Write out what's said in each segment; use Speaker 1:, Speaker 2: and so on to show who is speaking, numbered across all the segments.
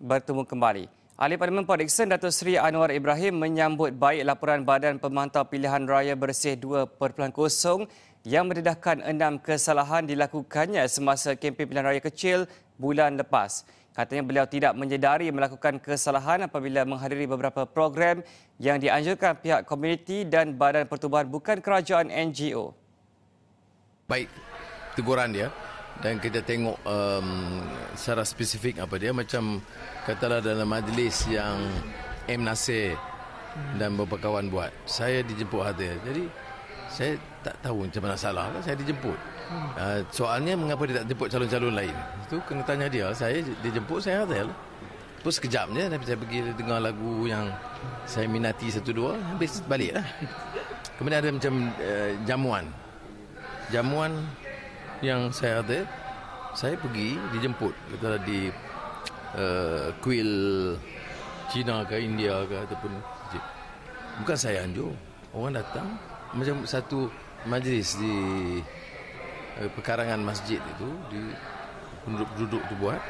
Speaker 1: bertemu kembali. Ahli Parlimen Port Dickson Datuk Seri Anwar Ibrahim menyambut baik laporan Badan Pemantau Pilihan Raya Bersih 2.0 yang mendedahkan enam kesalahan dilakukannya semasa kempen pilihan raya kecil bulan lepas. Katanya beliau tidak menyedari melakukan kesalahan apabila menghadiri beberapa program yang dianjurkan pihak komuniti dan Badan Pertubuhan bukan kerajaan NGO.
Speaker 2: Baik teguran dia dan kita tengok um, secara spesifik apa dia macam katalah dalam majlis yang M. Nasir dan beberapa kawan buat. Saya dijemput hadir jadi saya tak tahu macam mana salah lah. saya dijemput. Uh, soalnya mengapa dia tak jemput calon-calon lain? Itu kena tanya dia saya dijemput saya hadir Terus sekejap je saya pergi dengar lagu yang saya minati satu dua habis balik lah. Kemudian ada macam uh, jamuan. Jamuan yang saya ada saya pergi dijemput kata di uh, kuil Cina ke India ke ataupun bukan saya anjur orang datang macam satu majlis di uh, pekarangan masjid itu di duduk-duduk tu buat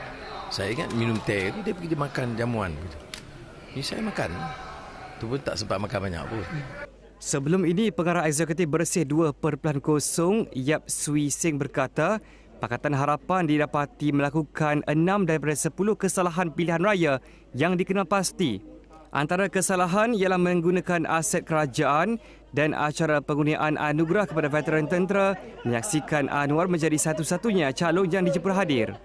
Speaker 2: saya ingat minum teh tu dia pergi dia makan jamuan gitu. Ni saya makan. Tu pun tak sempat makan banyak pun.
Speaker 1: Sebelum ini, Pengarah Eksekutif Bersih 2.0 Yap Sui Sing berkata, Pakatan Harapan didapati melakukan 6 daripada 10 kesalahan pilihan raya yang dikenal pasti. Antara kesalahan ialah menggunakan aset kerajaan dan acara penggunaan anugerah kepada veteran tentera menyaksikan Anwar menjadi satu-satunya calon yang dijemput hadir.